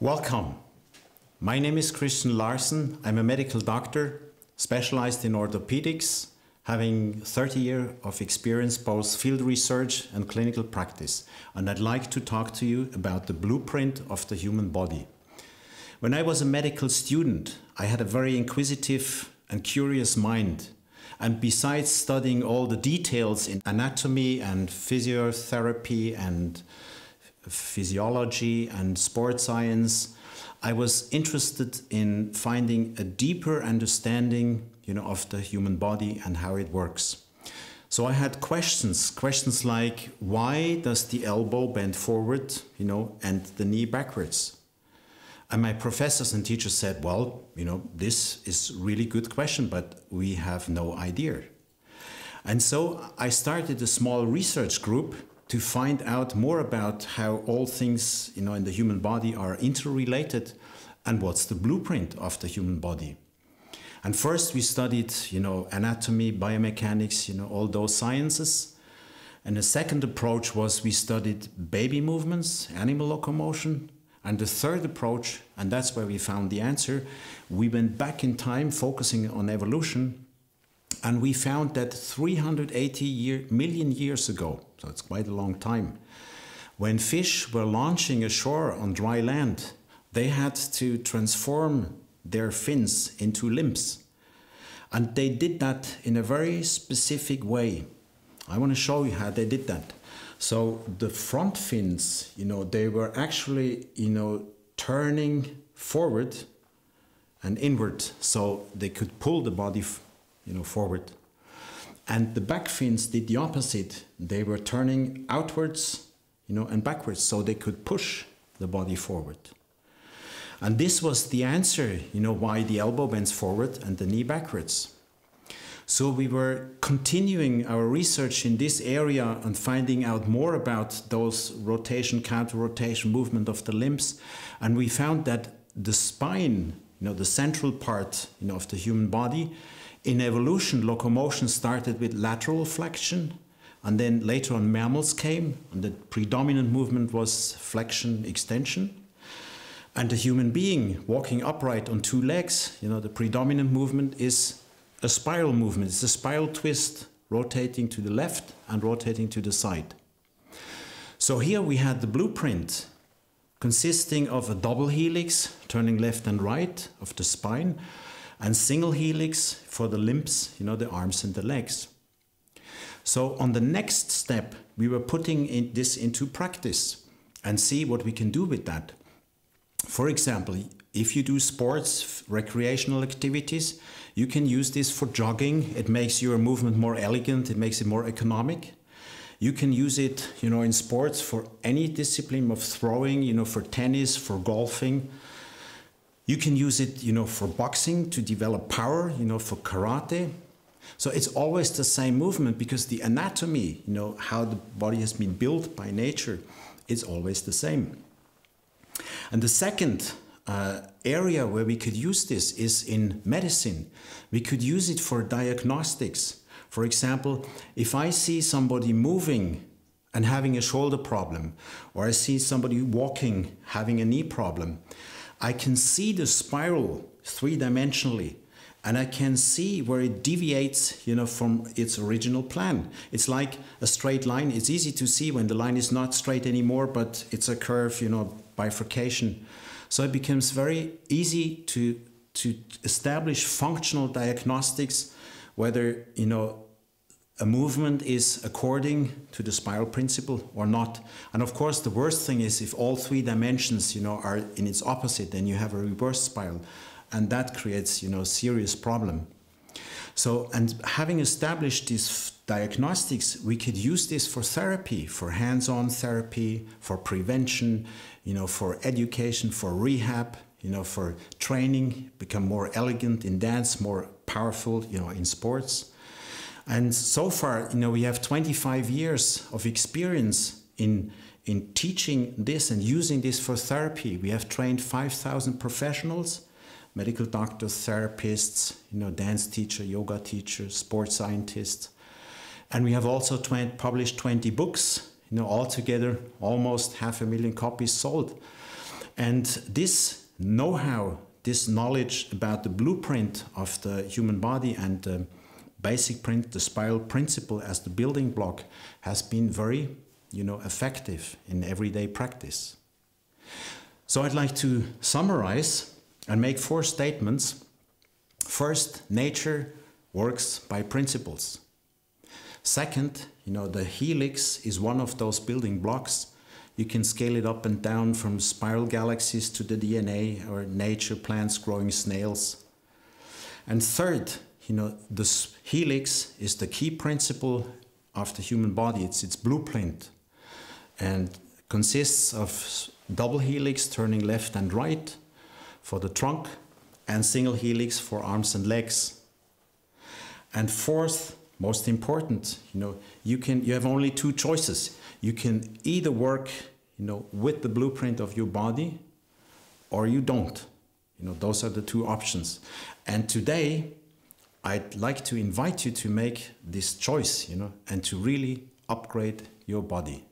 Welcome. My name is Christian Larsen. I'm a medical doctor specialized in orthopedics, having 30 years of experience both field research and clinical practice. And I'd like to talk to you about the blueprint of the human body. When I was a medical student, I had a very inquisitive and curious mind. And besides studying all the details in anatomy and physiotherapy and physiology and sports science, I was interested in finding a deeper understanding, you know, of the human body and how it works. So I had questions, questions like why does the elbow bend forward, you know, and the knee backwards? And my professors and teachers said, well, you know, this is really good question, but we have no idea. And so I started a small research group to find out more about how all things you know in the human body are interrelated and what's the blueprint of the human body. And first we studied you know anatomy biomechanics you know all those sciences. And the second approach was we studied baby movements animal locomotion. And the third approach and that's where we found the answer we went back in time focusing on evolution and we found that 380 year, million years ago, so it's quite a long time, when fish were launching ashore on dry land, they had to transform their fins into limbs. And they did that in a very specific way. I want to show you how they did that. So the front fins, you know, they were actually, you know, turning forward and inward so they could pull the body you know, forward. And the back fins did the opposite. They were turning outwards, you know, and backwards, so they could push the body forward. And this was the answer, you know, why the elbow bends forward and the knee backwards. So we were continuing our research in this area and finding out more about those rotation, counter rotation movement of the limbs. And we found that the spine, you know, the central part, you know, of the human body, in evolution, locomotion started with lateral flexion, and then later on mammals came, and the predominant movement was flexion extension. And the human being walking upright on two legs, you know, the predominant movement is a spiral movement. It's a spiral twist rotating to the left and rotating to the side. So here we had the blueprint consisting of a double helix turning left and right of the spine and single helix for the limbs, you know, the arms and the legs. So on the next step, we were putting in this into practice and see what we can do with that. For example, if you do sports, recreational activities, you can use this for jogging. It makes your movement more elegant, it makes it more economic. You can use it, you know, in sports for any discipline of throwing, you know, for tennis, for golfing, you can use it, you know, for boxing to develop power, you know, for karate. So it's always the same movement because the anatomy, you know, how the body has been built by nature, is always the same. And the second uh, area where we could use this is in medicine. We could use it for diagnostics. For example, if I see somebody moving and having a shoulder problem, or I see somebody walking having a knee problem, I can see the spiral three dimensionally and I can see where it deviates, you know, from its original plan. It's like a straight line. It's easy to see when the line is not straight anymore, but it's a curve, you know, bifurcation. So it becomes very easy to to establish functional diagnostics, whether you know a movement is according to the spiral principle or not. And of course, the worst thing is if all three dimensions, you know, are in its opposite, then you have a reverse spiral, and that creates, you know, serious problem. So, and having established these diagnostics, we could use this for therapy, for hands-on therapy, for prevention, you know, for education, for rehab, you know, for training, become more elegant in dance, more powerful, you know, in sports. And so far, you know, we have 25 years of experience in, in teaching this and using this for therapy. We have trained 5,000 professionals, medical doctors, therapists, you know, dance teacher, yoga teachers, sports scientists. And we have also 20, published 20 books, you know, altogether almost half a million copies sold. And this know-how, this knowledge about the blueprint of the human body and the basic print, the spiral principle as the building block has been very, you know, effective in everyday practice. So I'd like to summarize and make four statements. First, nature works by principles. Second, you know, the helix is one of those building blocks. You can scale it up and down from spiral galaxies to the DNA or nature plants growing snails. And third, you know, the helix is the key principle of the human body. It's its blueprint and consists of double helix turning left and right for the trunk and single helix for arms and legs. And fourth, most important, you know, you can you have only two choices. You can either work, you know, with the blueprint of your body or you don't. You know, those are the two options. And today I'd like to invite you to make this choice, you know, and to really upgrade your body.